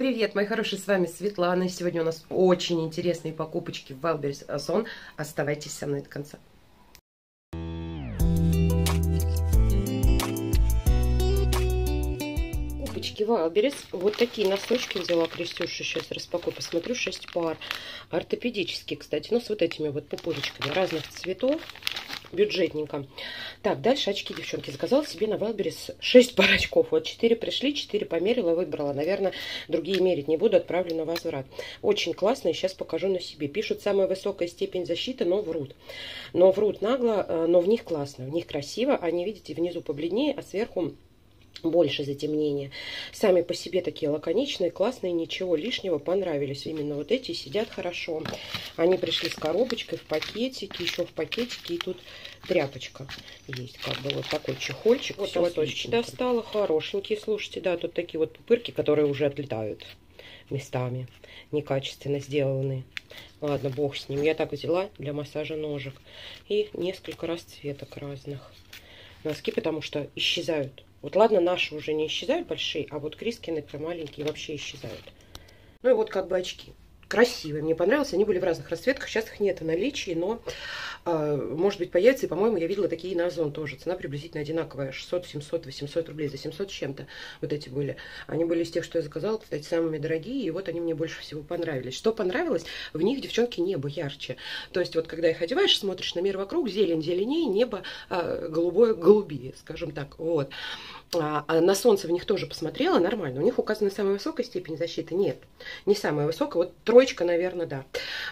привет, мои хорошие, с вами Светлана. Сегодня у нас очень интересные покупочки в Wildberries Озон. Оставайтесь со мной до конца. Покупочки Wildberries. Вот такие носочки взяла Крестюша. Сейчас распакую, посмотрю. 6 пар. Ортопедические, кстати. Ну, с вот этими вот пупырочками разных цветов бюджетненько. Так, дальше очки, девчонки. Заказала себе на Валберис 6 пар очков. Вот 4 пришли, 4 померила, выбрала. Наверное, другие мерить не буду, отправлю на возврат. Очень классные, сейчас покажу на себе. Пишут, самая высокая степень защиты, но врут. Но врут нагло, э, но в них классно, в них красиво. Они, видите, внизу побледнее, а сверху больше затемнения. Сами по себе такие лаконичные, классные, ничего лишнего, понравились. Именно вот эти сидят хорошо. Они пришли с коробочкой в пакетике, еще в пакетике, и тут тряпочка есть, как бы вот такой чехольчик. Вот цветочки достала, хорошенькие, слушайте, да, тут такие вот пупырки, которые уже отлетают местами, некачественно сделанные. Ладно, бог с ним. Я так взяла для массажа ножек. И несколько расцветок разных. Носки, потому что исчезают вот ладно, наши уже не исчезают большие, а вот Крискины прям маленькие вообще исчезают. Ну и вот как бы очки красивые, мне понравилось. Они были в разных расцветках, сейчас их нет в наличии, но, может быть, появится. И, по-моему, я видела такие на Озон тоже. Цена приблизительно одинаковая, 600, 700, 800 рублей. За 700 с чем-то вот эти были. Они были из тех, что я заказала, кстати, самыми дорогие, и вот они мне больше всего понравились. Что понравилось? В них, девчонки, небо ярче. То есть вот, когда их одеваешь, смотришь на мир вокруг, зелень зеленее, небо э, голубое голубее, скажем так. Вот. А, а на солнце в них тоже посмотрела, нормально. У них указана самая высокая степень защиты? Нет, не самая высокая. Вот троечка, наверное, да.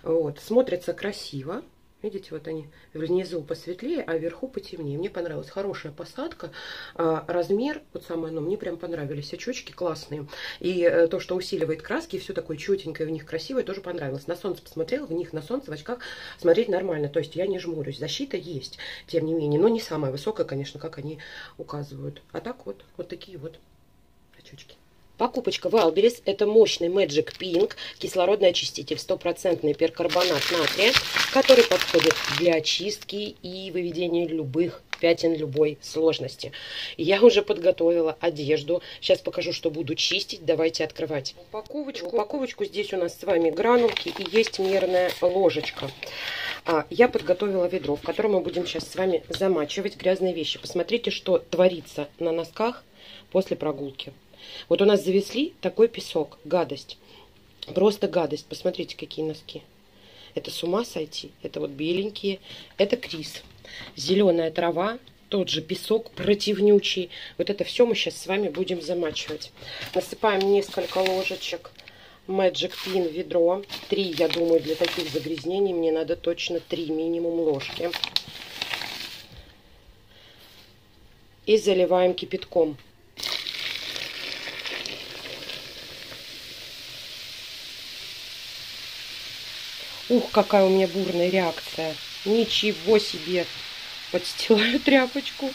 Вот, смотрится красиво. Видите, вот они внизу посветлее, а вверху потемнее. Мне понравилась хорошая посадка. А, размер, вот самое оно, мне прям понравились. Очечки классные. И э, то, что усиливает краски, и все такое четенькое в них красивое, тоже понравилось. На солнце посмотрела, в них на солнце, в очках смотреть нормально. То есть я не жмурюсь. Защита есть, тем не менее. Но не самая высокая, конечно, как они указывают. А так вот, вот такие вот очечки. Покупочка Валберис – это мощный Magic Pink, кислородный очиститель, стопроцентный перкарбонат натрия, который подходит для очистки и выведения любых пятен любой сложности. Я уже подготовила одежду. Сейчас покажу, что буду чистить. Давайте открывать. Упаковочку. Упаковочку здесь у нас с вами гранулки и есть мерная ложечка. А, я подготовила ведро, в котором мы будем сейчас с вами замачивать грязные вещи. Посмотрите, что творится на носках после прогулки. Вот у нас завезли такой песок, гадость. Просто гадость. Посмотрите, какие носки. Это с ума сойти. Это вот беленькие. Это крис. Зеленая трава. Тот же песок противнючий. Вот это все мы сейчас с вами будем замачивать. Насыпаем несколько ложечек Magic Pin ведро. Три, я думаю, для таких загрязнений мне надо точно три минимум ложки. И заливаем кипятком. Ух, какая у меня бурная реакция. Ничего себе. Подстилаю тряпочку.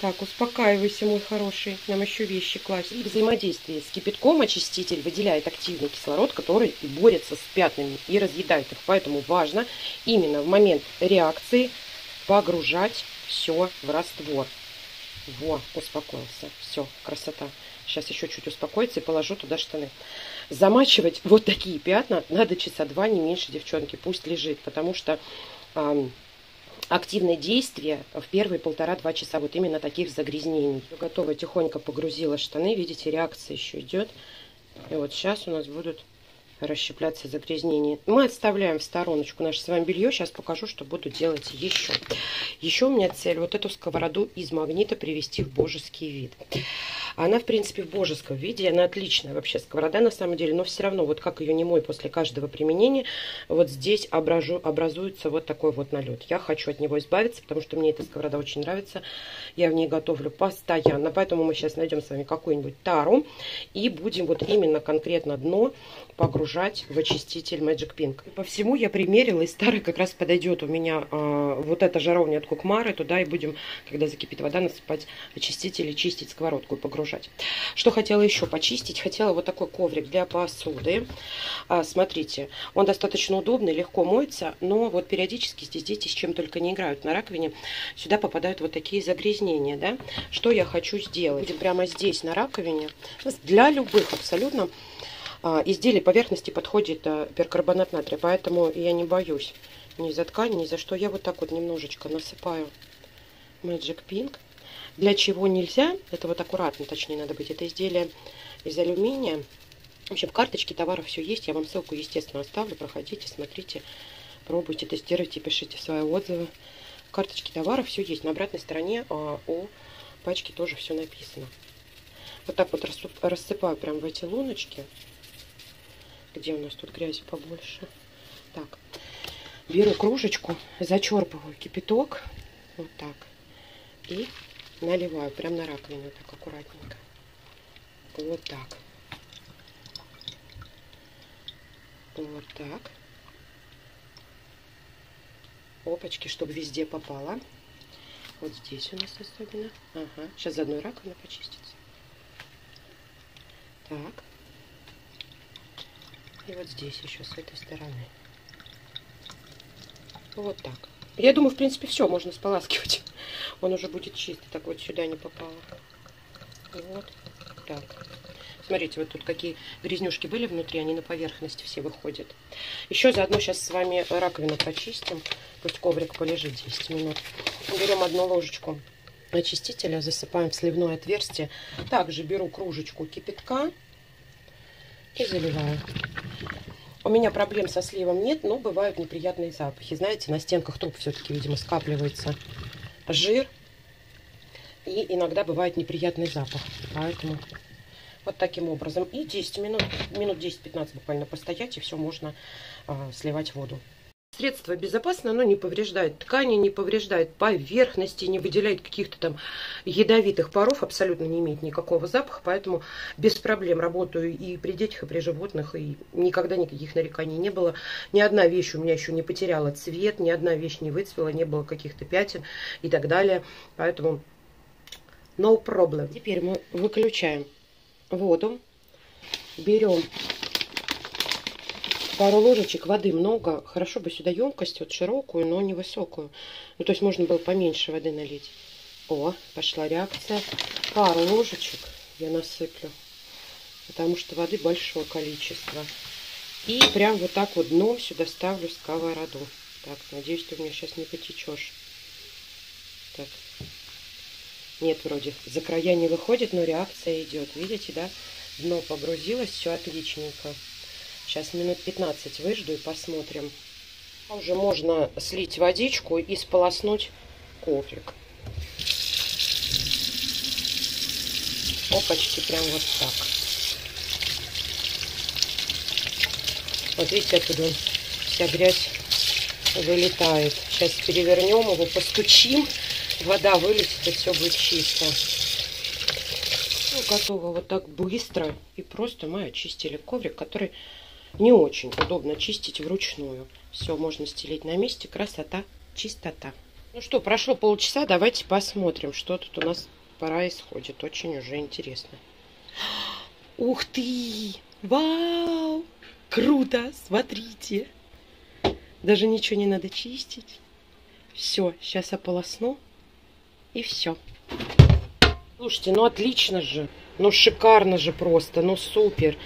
Так, успокаивайся, мой хороший. Нам еще вещи класть. И взаимодействие с кипятком очиститель выделяет активный кислород, который борется с пятнами и разъедает их. Поэтому важно именно в момент реакции погружать все в раствор. Во, успокоился. Все, красота. Сейчас еще чуть успокоится и положу туда штаны. Замачивать вот такие пятна надо часа два, не меньше, девчонки. Пусть лежит, потому что э, активное действие в первые полтора-два часа вот именно таких загрязнений. Готово, тихонько погрузила штаны. Видите, реакция еще идет. И вот сейчас у нас будут расщепляться загрязнения. Мы отставляем в стороночку наше с вами белье. Сейчас покажу, что буду делать еще. Еще у меня цель вот эту сковороду из магнита привести в божеский вид. Она, в принципе, в божеском виде. Она отличная вообще сковорода на самом деле. Но все равно, вот как ее не мой после каждого применения, вот здесь ображу, образуется вот такой вот налет. Я хочу от него избавиться, потому что мне эта сковорода очень нравится. Я в ней готовлю постоянно. Поэтому мы сейчас найдем с вами какую-нибудь тару. И будем вот именно конкретно дно погружать в очиститель Magic Pink. По всему я примерила, и старый как раз подойдет у меня э, вот эта жаровня от Кукмары. Туда и будем, когда закипит вода, насыпать очиститель и чистить сковородку и погружать. Что хотела еще почистить? Хотела вот такой коврик для посуды. А, смотрите, он достаточно удобный, легко моется, но вот периодически здесь дети с чем только не играют на раковине. Сюда попадают вот такие загрязнения, да? Что я хочу сделать? Прямо здесь на раковине. Для любых абсолютно а, изделие поверхности подходит а, перкарбонат натрия, поэтому я не боюсь ни за ткань, ни за что. Я вот так вот немножечко насыпаю Magic Pink. Для чего нельзя, это вот аккуратно, точнее надо быть, это изделие из алюминия. В общем, в карточке товаров все есть, я вам ссылку, естественно, оставлю, проходите, смотрите, пробуйте, тестируйте, пишите свои отзывы. В карточке товаров все есть, на обратной стороне а, о пачке тоже все написано. Вот так вот рассыпаю прям в эти луночки. Где у нас тут грязи побольше? Так, беру кружечку, зачерпываю кипяток. Вот так. И наливаю прям на раковину, так аккуратненько. Вот так. Вот так. Опачки, чтобы везде попало. Вот здесь у нас особенно. Ага. Сейчас заодно раковина почистится. Так. И вот здесь еще с этой стороны. Вот так. Я думаю, в принципе, все можно споласкивать. Он уже будет чистый. Так вот сюда не попало. Вот так. Смотрите, вот тут какие грязнюшки были внутри, они на поверхности все выходят. Еще заодно сейчас с вами раковину почистим. Пусть коврик полежит 10 минут. Берем одну ложечку очистителя, засыпаем в сливное отверстие. Также беру кружечку кипятка и заливаю. У меня проблем со сливом нет, но бывают неприятные запахи. Знаете, на стенках труб все-таки, видимо, скапливается жир. И иногда бывает неприятный запах. Поэтому вот таким образом. И 10 минут, минут 10-15 буквально постоять, и все, можно э, сливать воду. Средство безопасно, оно не повреждает ткани, не повреждает поверхности, не выделяет каких-то там ядовитых паров, абсолютно не имеет никакого запаха, поэтому без проблем работаю и при детях, и при животных, и никогда никаких нареканий не было. Ни одна вещь у меня еще не потеряла цвет, ни одна вещь не выцвела, не было каких-то пятен и так далее, поэтому no problem. Теперь мы выключаем воду, берем пару ложечек воды много. Хорошо бы сюда емкость вот широкую, но невысокую. Ну, то есть можно было поменьше воды налить. О, пошла реакция. Пару ложечек я насыплю, потому что воды большое количество. И прям вот так вот дном сюда ставлю сковороду. Так, надеюсь, ты у меня сейчас не потечешь. Так, нет, вроде за края не выходит, но реакция идет. Видите, да? Дно погрузилось, все отличненько. Сейчас минут 15 выжду и посмотрим. Уже можно слить водичку и сполоснуть коврик. Опачки, прям вот так. Вот видите, оттуда вся грязь вылетает. Сейчас перевернем его, постучим вода вылезет, и все будет чисто. Ну, готово вот так быстро. И просто мы очистили коврик, который не очень удобно чистить вручную. Все, можно стелить на месте. Красота, чистота. Ну что, прошло полчаса, давайте посмотрим, что тут у нас происходит. Очень уже интересно. Ух ты! Вау! Круто! Смотрите! Даже ничего не надо чистить. Все, сейчас ополосну. И все. Слушайте, ну отлично же. Ну шикарно же просто. Ну супер.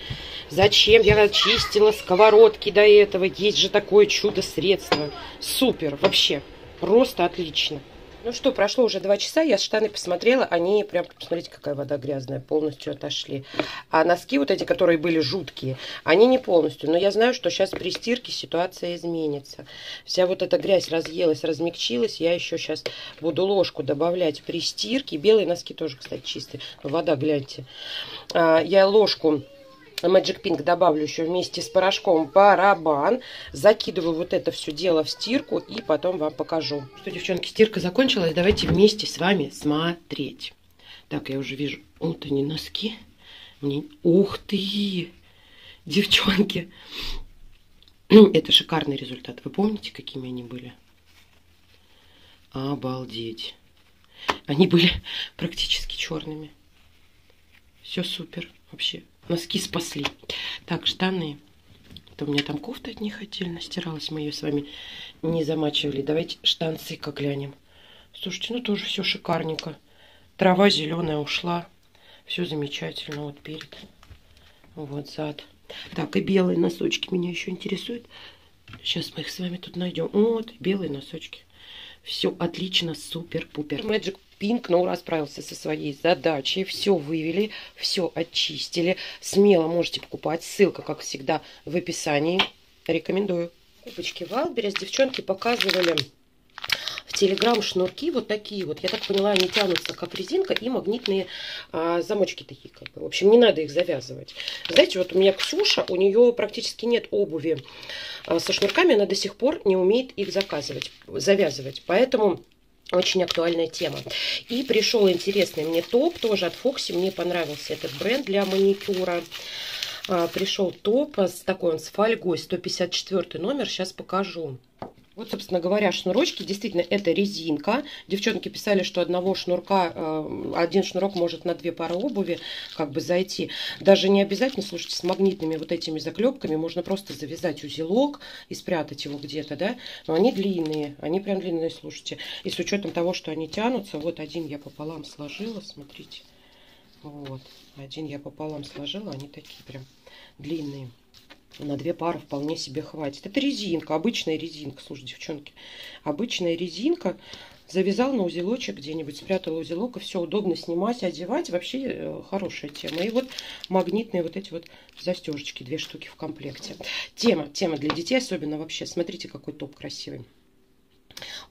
Зачем я очистила сковородки до этого? Есть же такое чудо-средство. Супер. Вообще. Просто отлично. Ну что, прошло уже два часа, я штаны посмотрела, они прям, посмотрите, какая вода грязная, полностью отошли. А носки вот эти, которые были жуткие, они не полностью. Но я знаю, что сейчас при стирке ситуация изменится. Вся вот эта грязь разъелась, размягчилась. Я еще сейчас буду ложку добавлять при стирке. Белые носки тоже, кстати, чистые. Вода, гляньте. А, я ложку Magic Pink добавлю еще вместе с порошком барабан. Закидываю вот это все дело в стирку и потом вам покажу. Что, девчонки, стирка закончилась. Давайте вместе с вами смотреть. Так, я уже вижу. Вот они носки. Мне... Ух ты! Девчонки! Это шикарный результат. Вы помните, какими они были? Обалдеть. Они были практически черными. Все супер. Вообще Носки спасли. Так, штаны. Это у меня там кофта от них отдельно стиралась. Мы ее с вами не замачивали. Давайте штанцы как глянем. Слушайте, ну тоже все шикарненько. Трава зеленая ушла. Все замечательно. Вот перед. Вот зад. Так, и белые носочки меня еще интересуют. Сейчас мы их с вами тут найдем. Вот, белые носочки. Все отлично, супер-пупер. Magic Pink на ура справился со своей задачей. Все вывели, все очистили. Смело можете покупать. Ссылка, как всегда, в описании. Рекомендую. Купочки Wildberries девчонки показывали в Телеграм шнурки вот такие вот. Я так поняла, они тянутся как резинка и магнитные а, замочки такие. Как бы. В общем, не надо их завязывать. Знаете, вот у меня Ксюша, у нее практически нет обуви а, со шнурками. Она до сих пор не умеет их заказывать, завязывать. Поэтому очень актуальная тема. И пришел интересный мне топ, тоже от Фокси. Мне понравился этот бренд для маникюра. А, пришел топ такой он с фольгой, 154 номер. Сейчас покажу. Вот, собственно говоря, шнурочки. Действительно, это резинка. Девчонки писали, что одного шнурка, э, один шнурок может на две пары обуви как бы зайти. Даже не обязательно, слушайте, с магнитными вот этими заклепками. Можно просто завязать узелок и спрятать его где-то, да. Но они длинные, они прям длинные, слушайте. И с учетом того, что они тянутся, вот один я пополам сложила, смотрите. Вот, один я пополам сложила, они такие прям длинные на две пары вполне себе хватит. Это резинка, обычная резинка. Слушай, девчонки, обычная резинка. Завязал на узелочек где-нибудь, спрятал узелок, и все удобно снимать, одевать. Вообще э, хорошая тема. И вот магнитные вот эти вот застежечки, две штуки в комплекте. Тема, тема для детей особенно вообще. Смотрите, какой топ красивый.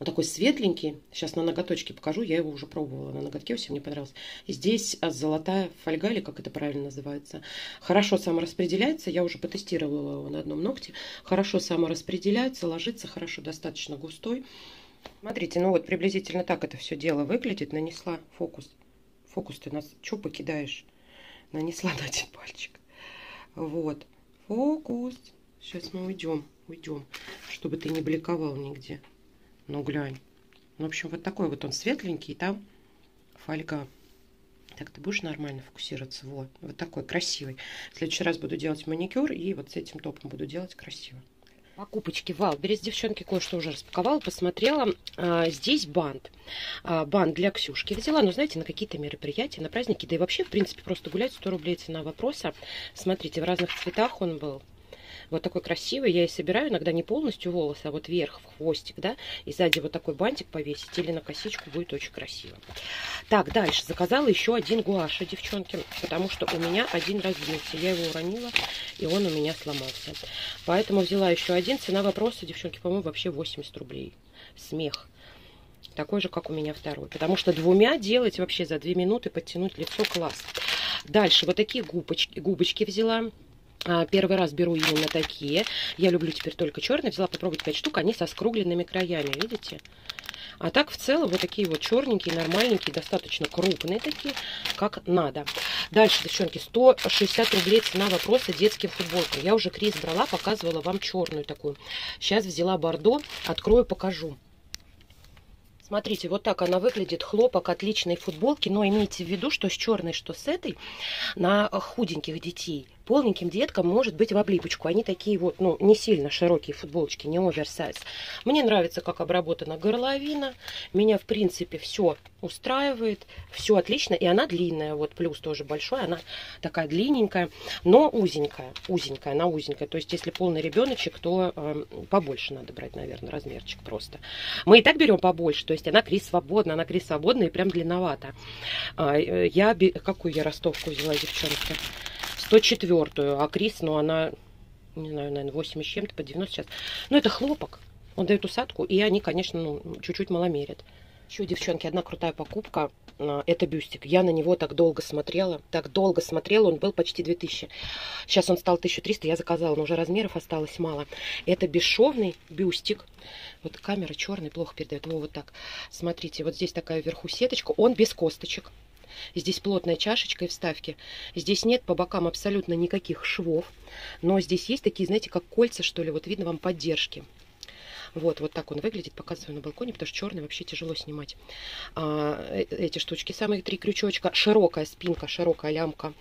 Вот такой светленький. Сейчас на ноготочке покажу. Я его уже пробовала на ноготке. Все мне понравилось. И здесь а, золотая фольга, или как это правильно называется. Хорошо самораспределяется. Я уже потестировала его на одном ногте. Хорошо самораспределяется, ложится хорошо, достаточно густой. Смотрите, ну вот приблизительно так это все дело выглядит. Нанесла фокус. Фокус ты нас что покидаешь? Нанесла на один пальчик. Вот. Фокус. Сейчас мы уйдем. Уйдем. Чтобы ты не бликовал нигде. Ну, глянь. Ну, в общем, вот такой вот он светленький, и там фольга. Так, ты будешь нормально фокусироваться? Вот, вот такой красивый. В следующий раз буду делать маникюр, и вот с этим топом буду делать красиво. Покупочки Wildberries, девчонки, кое-что уже распаковала, посмотрела. А, здесь бант. А, бант для Ксюшки взяла, но, знаете, на какие-то мероприятия, на праздники, да и вообще, в принципе, просто гулять 100 рублей цена вопроса. Смотрите, в разных цветах он был. Вот такой красивый. Я и собираю иногда не полностью волосы, а вот вверх в хвостик, да. И сзади вот такой бантик повесить или на косичку будет очень красиво. Так, дальше. Заказала еще один гуаша, девчонки, потому что у меня один разбился. Я его уронила, и он у меня сломался. Поэтому взяла еще один. Цена вопроса, девчонки, по-моему, вообще 80 рублей. Смех такой же, как у меня второй. Потому что двумя делать вообще за две минуты, подтянуть лицо класс. Дальше вот такие губочки, губочки взяла. А, первый раз беру именно такие. Я люблю теперь только черные. Взяла попробовать 5 штук. Они со скругленными краями, видите? А так в целом вот такие вот черненькие, нормальненькие, достаточно крупные такие, как надо. Дальше, девчонки, 160 рублей цена вопроса детским футболкам. Я уже Крис брала, показывала вам черную такую. Сейчас взяла бордо, открою, покажу. Смотрите, вот так она выглядит. Хлопок отличной футболки. Но имейте в виду, что с черной, что с этой на худеньких детей полненьким деткам может быть в облипочку. Они такие вот, ну, не сильно широкие футболочки, не оверсайз. Мне нравится, как обработана горловина. Меня, в принципе, все устраивает. Все отлично. И она длинная. Вот плюс тоже большой. Она такая длинненькая, но узенькая. Узенькая, она узенькая. То есть, если полный ребеночек, то э, побольше надо брать, наверное, размерчик просто. Мы и так берем побольше. То есть, она крис свободна. Она крис свободная и прям длинновата. А, э, я, какую я ростовку взяла, девчонки? 104-ю, а Крис, ну, она, не знаю, наверное, 8 с чем-то, по 90 сейчас. Ну, это хлопок. Он дает усадку, и они, конечно, ну, чуть-чуть маломерят. Еще, девчонки, одна крутая покупка. А, это бюстик. Я на него так долго смотрела. Так долго смотрела. Он был почти 2000. Сейчас он стал 1300. Я заказала, но уже размеров осталось мало. Это бесшовный бюстик. Вот камера черный, плохо передает. Во, вот так. Смотрите, вот здесь такая вверху сеточка. Он без косточек. Здесь плотная чашечка и вставки. Здесь нет по бокам абсолютно никаких швов. Но здесь есть такие, знаете, как кольца, что ли. Вот видно вам поддержки. Вот, вот так он выглядит, показываю на балконе, потому что черный вообще тяжело снимать. А, э, эти штучки, самые три крючочка, широкая спинка, широкая лямка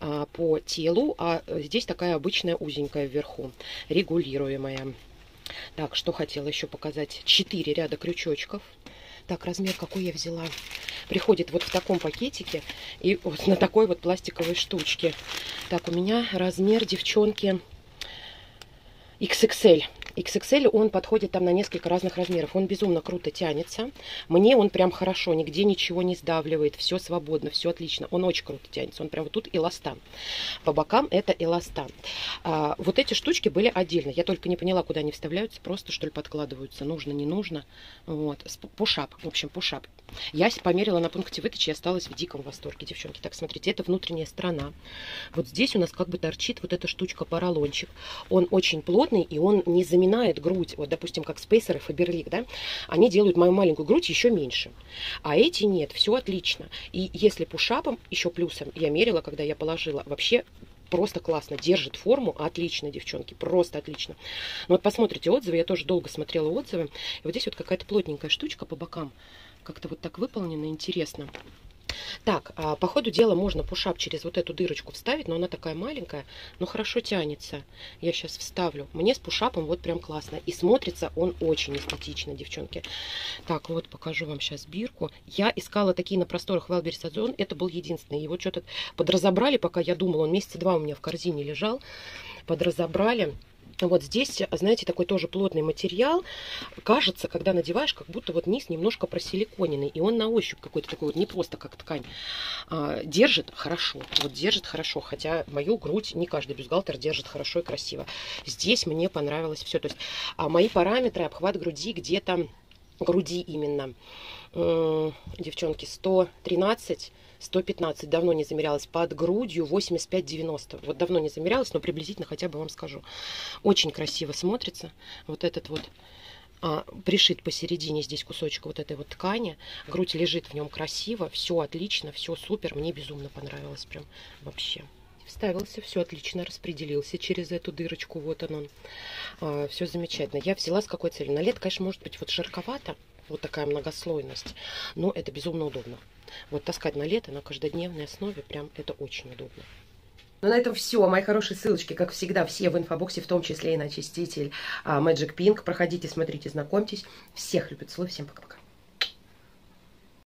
а, по телу, а здесь такая обычная узенькая вверху, регулируемая. Так, что хотела еще показать. Четыре ряда крючочков. Так, размер какой я взяла? Приходит вот в таком пакетике и вот на такой вот пластиковой штучке. Так, у меня размер, девчонки, XXL. XXL, он подходит там на несколько разных размеров. Он безумно круто тянется. Мне он прям хорошо, нигде ничего не сдавливает. Все свободно, все отлично. Он очень круто тянется. Он прям вот тут эластан. По бокам это эластан. А, вот эти штучки были отдельно. Я только не поняла, куда они вставляются. Просто, что ли, подкладываются. Нужно, не нужно. Вот. Пушап. В общем, пушап. Я померила на пункте выдачи и осталась в диком восторге, девчонки. Так, смотрите, это внутренняя сторона. Вот здесь у нас как бы торчит вот эта штучка поролончик. Он очень плотный и он не заминает грудь. Вот, допустим, как Спейсер и Фаберлик, да, они делают мою маленькую грудь еще меньше. А эти нет, все отлично. И если пушапом, еще плюсом, я мерила, когда я положила, вообще просто классно, держит форму, отлично, девчонки, просто отлично. Ну вот посмотрите отзывы, я тоже долго смотрела отзывы, и вот здесь вот какая-то плотненькая штучка по бокам, как-то вот так выполнено, интересно. Так, а, по ходу дела можно пушап через вот эту дырочку вставить, но она такая маленькая, но хорошо тянется. Я сейчас вставлю. Мне с пушапом вот прям классно. И смотрится он очень эстетично, девчонки. Так, вот покажу вам сейчас бирку. Я искала такие на просторах Wildberries Ozone. Это был единственный. Его что-то подразобрали, пока я думала. Он месяца два у меня в корзине лежал. Подразобрали. Вот здесь, знаете, такой тоже плотный материал. Кажется, когда надеваешь, как будто вот низ немножко просиликоненный. И он на ощупь какой-то такой вот, не просто как ткань. А, держит хорошо. Вот держит хорошо. Хотя мою грудь не каждый бюстгальтер держит хорошо и красиво. Здесь мне понравилось все. То есть а мои параметры, обхват груди где-то, груди именно, девчонки, 113 115, давно не замерялась, под грудью 85-90. Вот давно не замерялась, но приблизительно хотя бы вам скажу. Очень красиво смотрится. Вот этот вот а, пришит посередине здесь кусочек вот этой вот ткани. Грудь лежит в нем красиво, все отлично, все супер. Мне безумно понравилось прям вообще. Вставился, все отлично, распределился через эту дырочку. Вот он, он. А, все замечательно. Я взяла с какой целью? На лет, конечно, может быть вот широковато, вот такая многослойность, но это безумно удобно. Вот таскать на лето на каждодневной основе, прям это очень удобно. Ну, на этом все. Мои хорошие ссылочки, как всегда, все в инфобоксе, в том числе и на очиститель а, Magic Pink. Проходите, смотрите, знакомьтесь. Всех люблю, целую, всем пока-пока.